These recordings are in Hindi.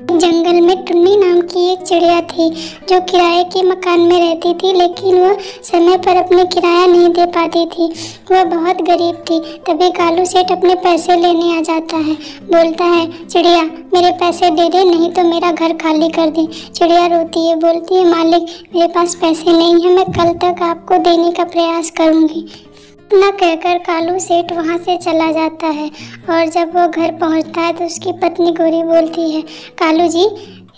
जंगल में टुन्नी नाम की एक चिड़िया थी, जो किराए के मकान में रहती थी, लेकिन वह समय पर अपने किराया नहीं दे पाती थी। वह बहुत गरीब थी, तभी कालू सेठ अपने पैसे लेने आ जाता है। बोलता है, चिड़िया, मेरे पैसे दे दे, नहीं तो मेरा घर खाली कर दे। चिड़िया रोती है, बोलती है, मालिक, मेरे पास पैसे नहीं है, मैं कल तक आपको देने का प्रयास करूँगी। इतना कहकर कालू सेठ वहाँ से चला जाता है और जब वो घर पहुँचता है तो उसकी पत्नी गोरी बोलती है, कालू जी,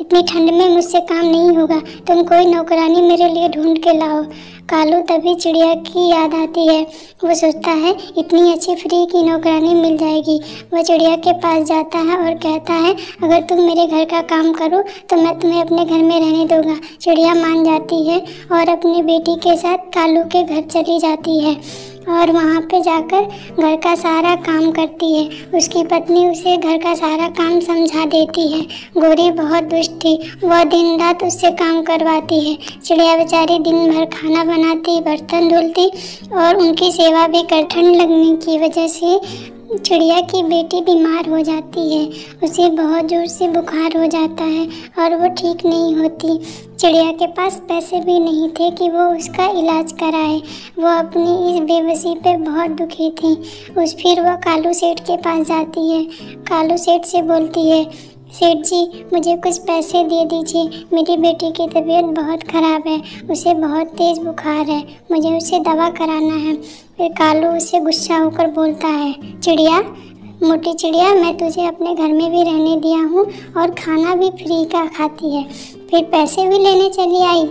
इतनी ठंड में मुझसे काम नहीं होगा, तुम कोई नौकरानी मेरे लिए ढूंढ के लाओ। कालू तभी चिड़िया की याद आती है। वो सोचता है, इतनी अच्छी फ्री की नौकरानी मिल जाएगी। वह चिड़िया के पास जाता है और कहता है, अगर तुम मेरे घर का काम करो तो मैं तुम्हें अपने घर में रहने दूँगा। चिड़िया मान जाती है और अपनी बेटी के साथ कालू के घर चली जाती है। और वहाँ पे जाकर घर का सारा काम करती है। उसकी पत्नी उसे घर का सारा काम समझा देती है। गोरी बहुत दुष्ट थी। वह दिन रात उससे काम करवाती है। चिड़िया बेचारी दिन भर खाना बनाती, बर्तन धुलती और उनकी सेवा भी कर ठंड लगने की वजह से चिड़िया की बेटी बीमार हो जाती है, उसे बहुत ज़ोर से बुखार हो जाता है और वो ठीक नहीं होती। चिड़िया के पास पैसे भी नहीं थे कि वो उसका इलाज कराए। वो अपनी इस बेबसी पे बहुत दुखी थी। उस फिर वह कालू सेठ के पास जाती है। कालू सेठ से बोलती है सेठ जी, मुझे कुछ पैसे दे दीजिए। मेरी बेटी की तबीयत बहुत ख़राब है। उसे बहुत तेज़ बुखार है। मुझे उसे दवा कराना है। फिर कालू उसे गुस्सा होकर बोलता है, चिड़िया, मोटी चिड़िया, मैं तुझे अपने घर में भी रहने दिया हूँ और खाना भी फ्री का खाती है। फिर पैसे भी लेने चली आई।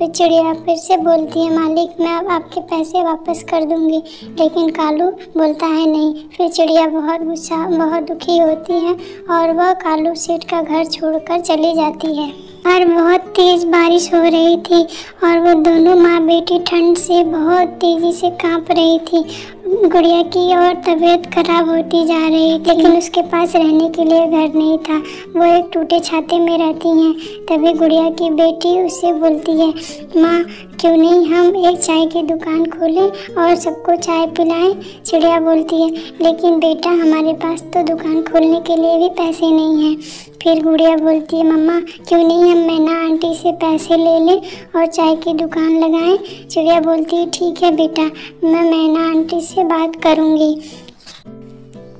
फिर चिड़िया फिर से बोलती है, मालिक, मैं अब आपके पैसे वापस कर दूँगी। लेकिन कालू बोलता है, नहीं। फिर चिड़िया बहुत गुस्सा, बहुत दुखी होती है और वह कालू सेठ का घर छोड़कर चली जाती है। और बहुत तेज़ बारिश हो रही थी और वो दोनों माँ बेटी ठंड से बहुत तेज़ी से काँप रही थी गुड़िया की और तबीयत खराब होती जा रही थी लेकिन उसके पास रहने के लिए घर नहीं था। वो एक टूटे छाते में रहती हैं। तभी गुड़िया की बेटी उससे बोलती है माँ क्यों नहीं हम एक चाय की दुकान खोलें और सबको चाय पिलाएँ? चिड़िया बोलती है लेकिन बेटा हमारे पास तो दुकान खोलने के लिए भी पैसे नहीं हैं। फिर गुड़िया बोलती है मम्मा क्यों नहीं हम मैना आंटी से पैसे ले लें और चाय की दुकान लगाएँ? चिड़िया बोलती है ठीक है बेटा मैं मैना आंटी से बात करूँगी।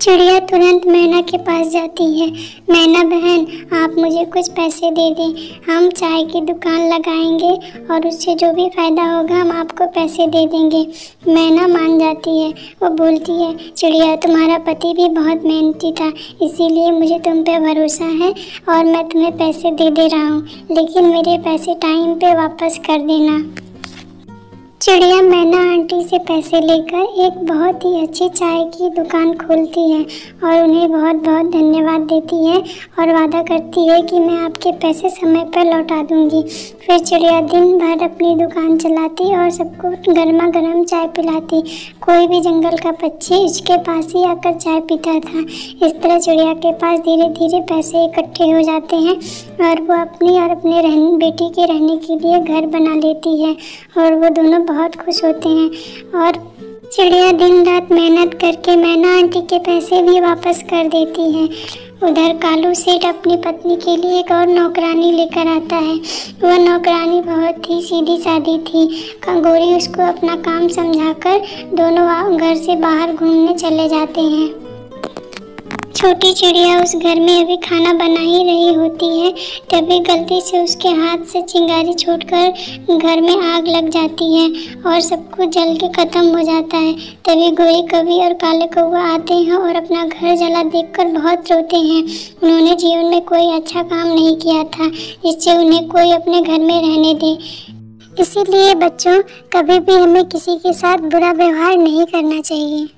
चिड़िया तुरंत मैना के पास जाती है। मैना बहन, आप मुझे कुछ पैसे दे दें। हम चाय की दुकान लगाएँगे और उससे जो भी फ़ायदा होगा, हम आपको पैसे दे देंगे। मैना मान जाती है। वो बोलती है, चिड़िया, तुम्हारा पति भी बहुत मेहनती था, इसीलिए मुझे तुम पे भरोसा है और मैं तुम्हें पैसे दे दे रहा हूँ। लेकिन मेरे पैसे टाइम पे वापस कर देना। चिड़िया मैना आंटी से पैसे लेकर एक बहुत ही अच्छी चाय की दुकान खोलती है और उन्हें बहुत बहुत धन्यवाद देती है और वादा करती है कि मैं आपके पैसे समय पर लौटा दूँगी। फिर चिड़िया दिन भर अपनी दुकान चलाती और सबको गर्मा गर्म चाय पिलाती। कोई भी जंगल का पक्षी उसके पास ही आकर चाय पीता था। इस तरह चिड़िया के पास धीरे धीरे पैसे इकट्ठे हो जाते हैं और वो अपनी और अपने रहने, बेटी के रहने के लिए घर बना लेती है और वो दोनों बहुत खुश होते हैं और चिड़िया दिन रात मेहनत करके मैना आंटी के पैसे भी वापस कर देती है। उधर कालू सेठ अपनी पत्नी के लिए एक और नौकरानी लेकर आता है। वह नौकरानी बहुत ही सीधी सादी थी। गोरी उसको अपना काम समझाकर दोनों घर से बाहर घूमने चले जाते हैं। छोटी चिड़िया उस घर में अभी खाना बना ही रही होती है, तभी गलती से उसके हाथ से चिंगारी छोड़कर घर में आग लग जाती है और सब कुछ जल के ख़त्म हो जाता है। तभी गोरी कवि और काले कौआ आते हैं और अपना घर जला देखकर बहुत रोते हैं। उन्होंने जीवन में कोई अच्छा काम नहीं किया था जिससे उन्हें कोई अपने घर में रहने दे। इसीलिए बच्चों, कभी भी हमें किसी के साथ बुरा व्यवहार नहीं करना चाहिए।